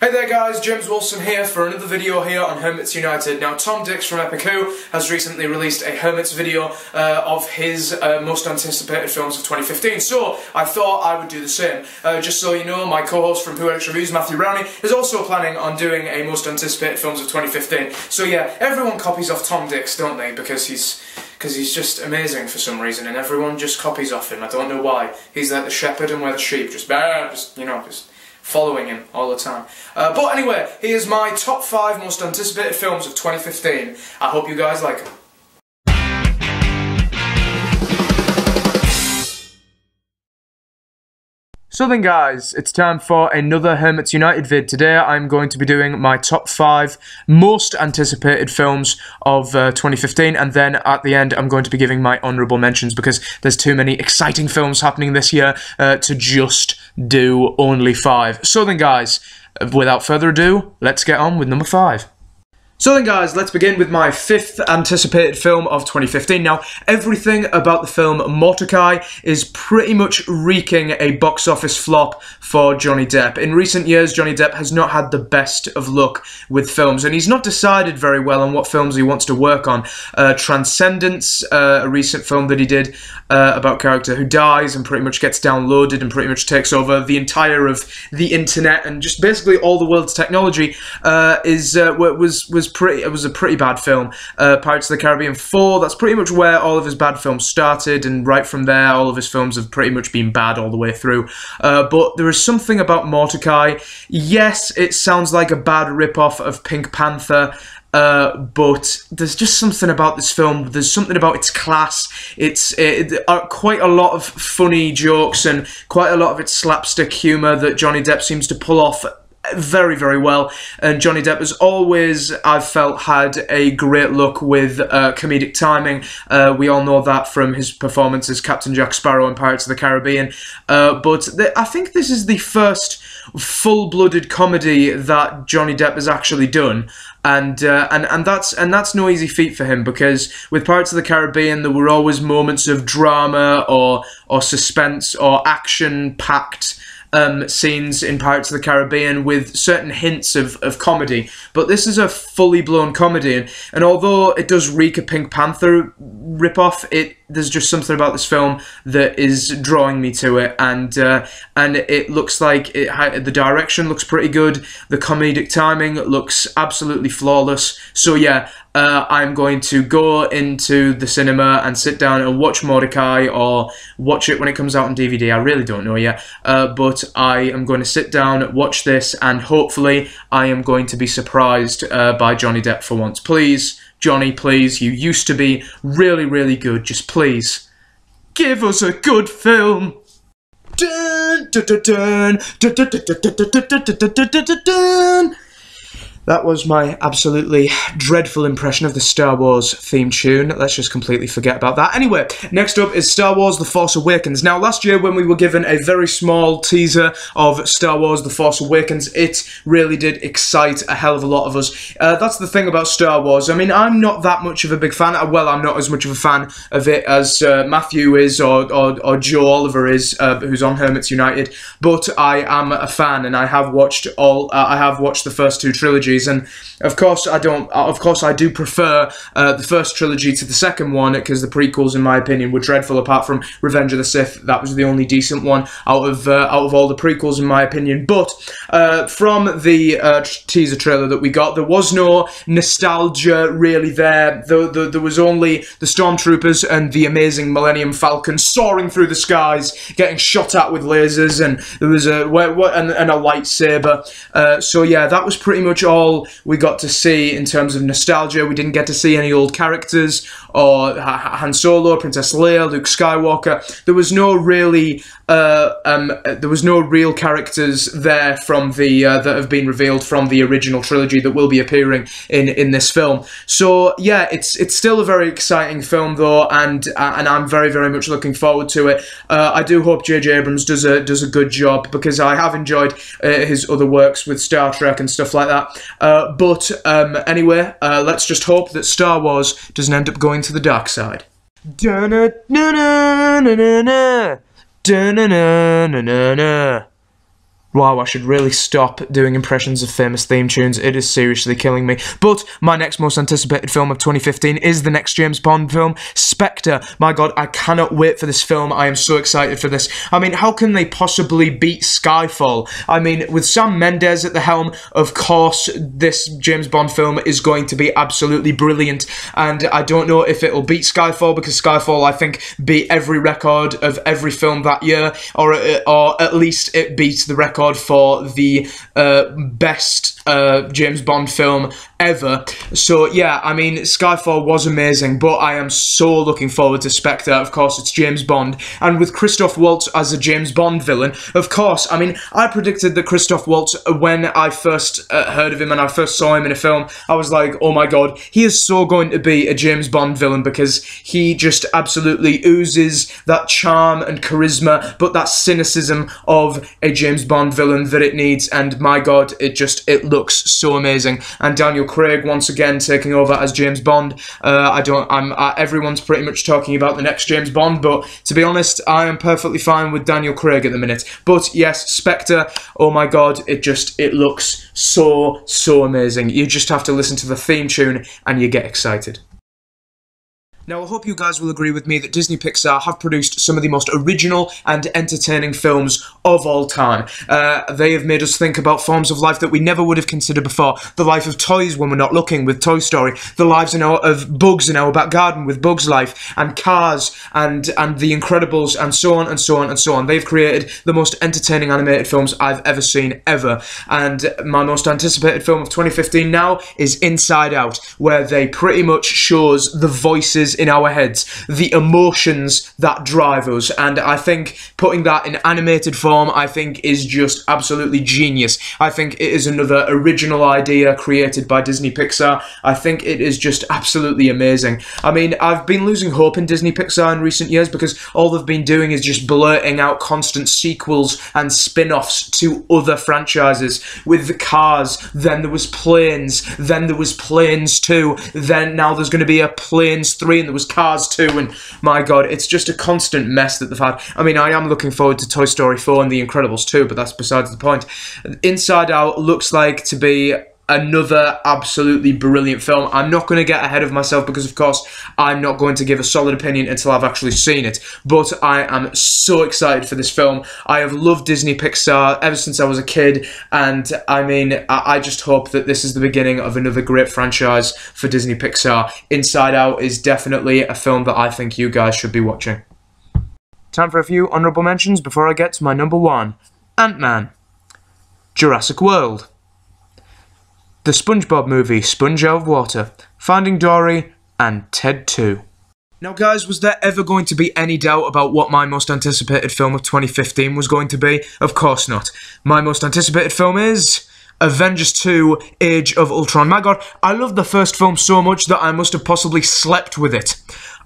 Hey there guys, James Wilson here for another video here on Hermits United. Now Tom Dix from Epic Who has recently released a Hermits video uh, of his uh, most anticipated films of 2015, so I thought I would do the same. Uh, just so you know, my co-host from Who Edits Reviews, Matthew Rowney, is also planning on doing a most anticipated films of 2015. So yeah, everyone copies off Tom Dix, don't they? Because he's because he's just amazing for some reason, and everyone just copies off him. I don't know why. He's like the shepherd and we're the sheep, just, just you know, just following him all the time. Uh, but anyway, here's my top 5 most anticipated films of 2015. I hope you guys like them. So then guys, it's time for another Hermits United vid. Today I'm going to be doing my top 5 most anticipated films of uh, 2015 and then at the end I'm going to be giving my honourable mentions because there's too many exciting films happening this year uh, to just do only 5. So then guys, without further ado, let's get on with number 5. So then guys, let's begin with my fifth anticipated film of 2015. Now, everything about the film Mortdecai is pretty much reeking a box office flop for Johnny Depp. In recent years, Johnny Depp has not had the best of luck with films, and he's not decided very well on what films he wants to work on. Uh, Transcendence, uh, a recent film that he did uh, about a character who dies and pretty much gets downloaded and pretty much takes over the entire of the internet and just basically all the world's technology, uh, is uh, was pretty. It was a pretty bad film. Uh, Pirates of the Caribbean 4. That's pretty much where all of his bad films started, and right from there, all of his films have pretty much been bad all the way through. Uh, but there is something about Mortdecai. Yes, it sounds like a bad rip-off of Pink Panther. Uh, but there's just something about this film. There's something about its class. It's it, uh, quite a lot of funny jokes and quite a lot of its slapstick humour that Johnny Depp seems to pull off very, very well. And Johnny Depp has always, I've felt, had a great look with uh, comedic timing. Uh, we all know that from his performance as Captain Jack Sparrow in Pirates of the Caribbean. Uh, but I think this is the first full-blooded comedy that Johnny Depp has actually done. And, uh, and and that's and that's no easy feat for him because with Pirates of the Caribbean there were always moments of drama or or suspense or action packed um, scenes in Pirates of the Caribbean with certain hints of, of comedy. But this is a fully blown comedy, and, and although it does reek a Pink Panther ripoff, it there's just something about this film that is drawing me to it, and uh, and it looks like it the direction looks pretty good, the comedic timing looks absolutely flawless. So yeah, uh, I'm going to go into the cinema and sit down and watch Mortdecai or watch it when it comes out on DVD. I really don't know yet, uh, but I am going to sit down, watch this, and hopefully I am going to be surprised uh, by Johnny Depp for once. Please Johnny, please, you used to be really, really good. Just please, give us a good film. Dun, dun, dun, That was my absolutely dreadful impression of the Star Wars theme tune. Let's just completely forget about that. Anyway, next up is Star Wars The Force Awakens. Now, last year when we were given a very small teaser of Star Wars The Force Awakens, it really did excite a hell of a lot of us. Uh, that's the thing about Star Wars. I mean, I'm not that much of a big fan. Uh, well, I'm not as much of a fan of it as uh, Matthew is or, or, or, Joe Oliver is, uh, who's on Hermits United. But I am a fan and I have watched all, uh, I have watched the first two trilogies and of course I don't. Of course I do prefer uh, the first trilogy to the second one because the prequels, in my opinion, were dreadful. Apart from Revenge of the Sith, that was the only decent one out of uh, out of all the prequels, in my opinion. But uh, from the uh, teaser trailer that we got, there was no nostalgia really there. The, the, there was only the stormtroopers and the amazing Millennium Falcon soaring through the skies, getting shot at with lasers, and there was a and, and a lightsaber. Uh, so yeah, that was pretty much all we got to see in terms of nostalgia. We didn't get to see any old characters or Han Solo, Princess Leia, Luke Skywalker. There was no really, uh, um, there was no real characters there from the uh, that have been revealed from the original trilogy that will be appearing in in this film. So yeah, it's it's still a very exciting film though, and uh, and I'm very very much looking forward to it. Uh, I do hope J.J. Abrams does a does a good job because I have enjoyed uh, his other works with Star Trek and stuff like that. Uh, but um, anyway, let's just hope that Star Wars doesn't end up going to the dark side. Wow, I should really stop doing impressions of famous theme tunes. It is seriously killing me. But my next most anticipated film of 2015 is the next James Bond film, Spectre. My god, I cannot wait for this film. I am so excited for this. I mean, how can they possibly beat Skyfall? I mean, with Sam Mendes at the helm, of course, this James Bond film is going to be absolutely brilliant. And I don't know if it'll beat Skyfall because Skyfall, I think, beat every record of every film that year, or, uh, or at least it beats the record for the uh, best uh, James Bond film ever. So yeah, I mean, Skyfall was amazing, but I am so looking forward to Spectre. Of course, it's James Bond, and with Christoph Waltz as a James Bond villain, of course. I mean, I predicted that Christoph Waltz when I first uh, heard of him and I first saw him in a film. I was like, oh my god, he is so going to be a James Bond villain because he just absolutely oozes that charm and charisma, but that cynicism of a James Bond villain that it needs. And my god, it just it looks so amazing. And Daniel Craig once again taking over as James Bond. Uh, I don't. I'm. Uh, everyone's pretty much talking about the next James Bond, but to be honest, I am perfectly fine with Daniel Craig at the minute. But yes, Spectre. Oh my God! It just it looks so so amazing. You just have to listen to the theme tune and you get excited. Now, I hope you guys will agree with me that Disney Pixar have produced some of the most original and entertaining films of all time. Uh, they have made us think about forms of life that we never would have considered before. The life of toys when we're not looking with Toy Story. The lives in our, of bugs in our back garden with Bugs Life. And Cars and, and The Incredibles and so on and so on and so on. They've created the most entertaining animated films I've ever seen ever. And my most anticipated film of 2015 now is Inside Out, where they pretty much shows the voices in our heads, the emotions that drive us. And I think putting that in animated form, I think is just absolutely genius. I think it is another original idea created by Disney Pixar. I think it is just absolutely amazing. I mean, I've been losing hope in Disney Pixar in recent years because all they've been doing is just blurting out constant sequels and spin-offs to other franchises with the cars, then there was planes, then there was planes 2, then now there's going to be a planes 3 there was Cars 2, and my god, it's just a constant mess that they've had. I mean, I am looking forward to Toy Story 4 and The Incredibles 2, but that's besides the point. Inside Out looks like to be another absolutely brilliant film. I'm not going to get ahead of myself because, of course, I'm not going to give a solid opinion until I've actually seen it. But I am so excited for this film. I have loved Disney Pixar ever since I was a kid, and I mean, I just hope that this is the beginning of another great franchise for Disney Pixar. Inside Out is definitely a film that I think you guys should be watching. Time for a few honourable mentions before I get to my number one Ant Man, Jurassic World. The SpongeBob movie Sponge Out of Water, Finding Dory, and Ted 2. Now, guys, was there ever going to be any doubt about what my most anticipated film of 2015 was going to be? Of course not. My most anticipated film is. Avengers 2 Age of Ultron. My god, I loved the first film so much that I must have possibly slept with it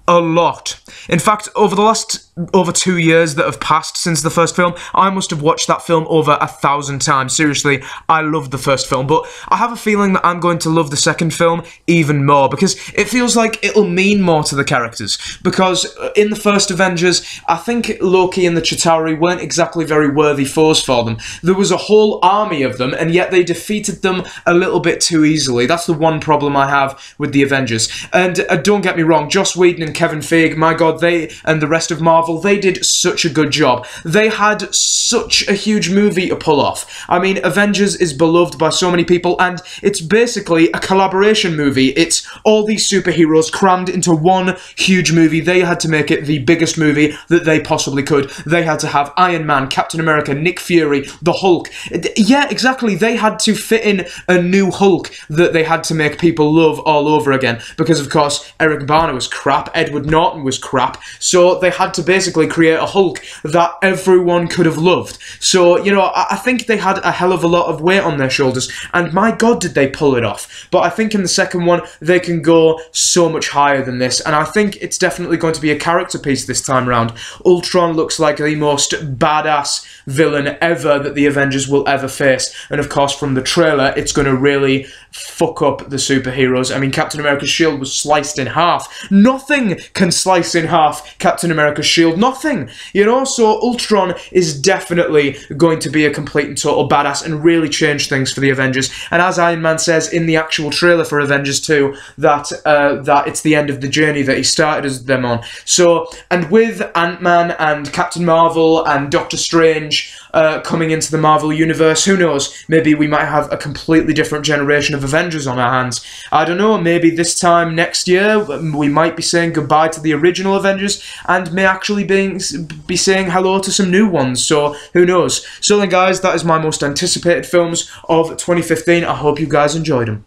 a lot. In fact, over the last over two years that have passed since the first film, I must have watched that film over a thousand times. Seriously, I loved the first film, but I have a feeling that I'm going to love the second film even more because it feels like it'll mean more to the characters. Because uh, in the first Avengers, I think Loki and the Chitauri weren't exactly very worthy foes for them. There was a whole army of them, and yet they defeated them a little bit too easily. That's the one problem I have with the Avengers. And uh, don't get me wrong, Joss Whedon and Kevin Feige, my god, they and the rest of Marvel, they did such a good job. They had such a huge movie to pull off. I mean, Avengers is beloved by so many people, and it's basically a collaboration movie. It's all these superheroes crammed into one huge movie. They had to make it the biggest movie that they possibly could. They had to have Iron Man, Captain America, Nick Fury, the Hulk. Yeah, exactly. They had to fit in a new Hulk that they had to make people love all over again. Because, of course, Eric Bana was crap. Edward Norton was crap. So they had to basically create a Hulk that everyone could have loved. So, you know, I, I think they had a hell of a lot of weight on their shoulders, and my god, did they pull it off. But I think in the second one, they can go so much higher than this, and I think it's definitely going to be a character piece this time around. Ultron looks like the most badass villain ever that the Avengers will ever face, and of course, from the trailer, it's going to really fuck up the superheroes. I mean, Captain America's shield was sliced in half. Nothing can slice in half Captain America's shield Shield, nothing. You know, so Ultron is definitely going to be a complete and total badass and really change things for the Avengers. And as Iron Man says in the actual trailer for Avengers 2, that uh, that it's the end of the journey that he started them on. So, and with Ant Man and Captain Marvel and Doctor Strange uh, coming into the Marvel universe, who knows? Maybe we might have a completely different generation of Avengers on our hands. I don't know. Maybe this time next year we might be saying goodbye to the original Avengers and may actually be be saying hello to some new ones. So who knows? So then, guys, that is my most anticipated films of 2015. I hope you guys enjoyed them.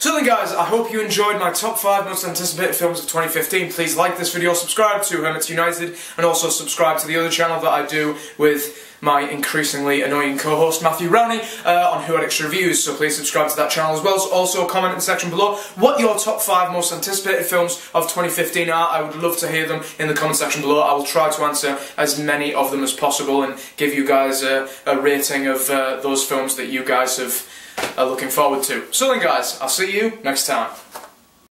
So then guys, I hope you enjoyed my top 5 most anticipated films of 2015. Please like this video, subscribe to Hermits United, and also subscribe to the other channel that I do with my increasingly annoying co-host Matthew Rowney uh, on Who Addicts Reviews, so please subscribe to that channel as well. So also comment in the section below what your top 5 most anticipated films of 2015 are. I would love to hear them in the comment section below. I will try to answer as many of them as possible and give you guys a, a rating of uh, those films that you guys have are looking forward to. So then guys, I'll see you next time.